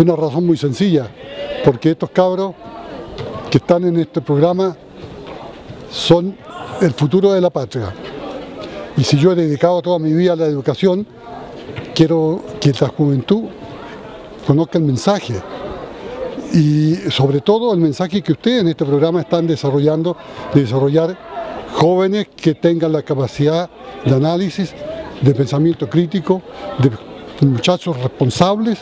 Una razón muy sencilla, porque estos cabros que están en este programa son el futuro de la patria. Y si yo he dedicado toda mi vida a la educación, quiero que la juventud conozca el mensaje y sobre todo el mensaje que ustedes en este programa están desarrollando, de desarrollar jóvenes que tengan la capacidad de análisis, de pensamiento crítico, de muchachos responsables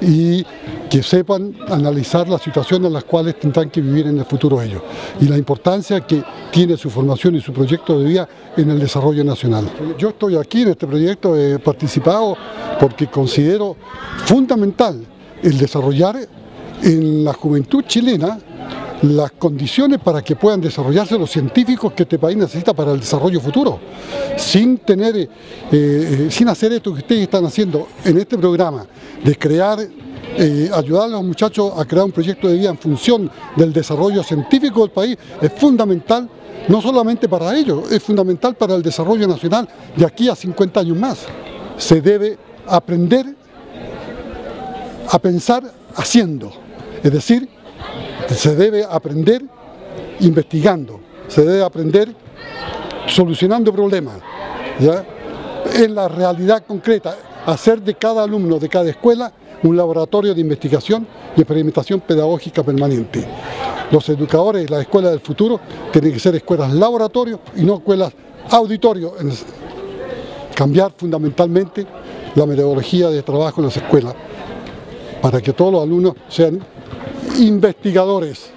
y que sepan analizar las situaciones en las cuales tendrán que vivir en el futuro ellos y la importancia que tiene su formación y su proyecto de vida en el desarrollo nacional. Yo estoy aquí en este proyecto, he participado porque considero fundamental el desarrollar en la juventud chilena las condiciones para que puedan desarrollarse los científicos que este país necesita para el desarrollo futuro, sin tener, eh, eh, sin hacer esto que ustedes están haciendo en este programa, de crear, eh, ayudar a los muchachos a crear un proyecto de vida en función del desarrollo científico del país, es fundamental, no solamente para ellos, es fundamental para el desarrollo nacional de aquí a 50 años más. Se debe aprender a pensar haciendo, es decir, se debe aprender investigando, se debe aprender solucionando problemas, en la realidad concreta, hacer de cada alumno, de cada escuela, un laboratorio de investigación y experimentación pedagógica permanente. Los educadores de la escuela del futuro tienen que ser escuelas laboratorio y no escuelas auditorio. Cambiar fundamentalmente la metodología de trabajo en las escuelas para que todos los alumnos sean investigadores